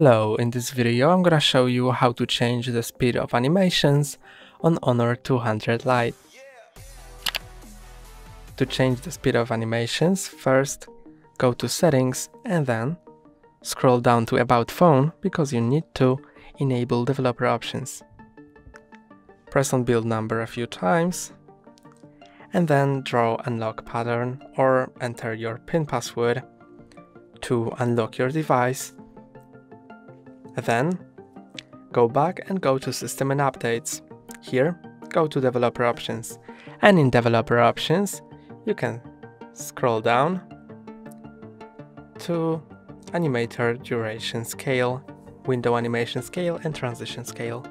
Hello, in this video I'm gonna show you how to change the speed of animations on Honor 200 Lite. To change the speed of animations, first go to settings and then scroll down to about phone because you need to enable developer options. Press on build number a few times and then draw unlock pattern or enter your pin password to unlock your device then go back and go to System and Updates. Here, go to Developer Options. And in Developer Options, you can scroll down to Animator Duration Scale, Window Animation Scale and Transition Scale.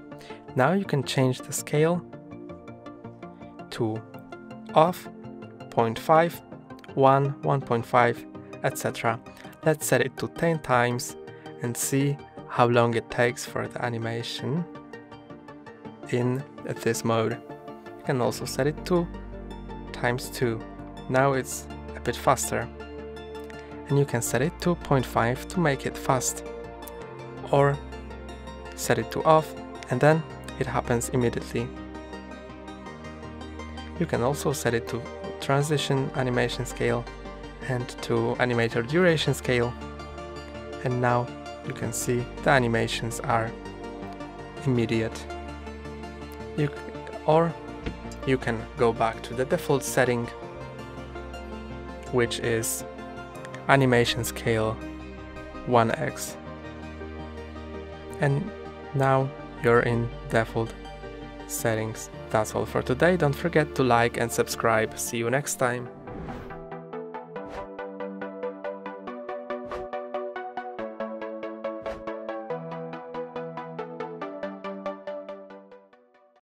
Now you can change the scale to off, 0.5, 1, 1.5, etc. Let's set it to 10 times and see how long it takes for the animation in this mode. You can also set it to times 2. Now it's a bit faster. And you can set it to 0.5 to make it fast. Or set it to off and then it happens immediately. You can also set it to transition animation scale and to animator duration scale. And now you can see the animations are immediate. You, or you can go back to the default setting, which is animation scale 1x. And now you're in default settings. That's all for today. Don't forget to like and subscribe. See you next time.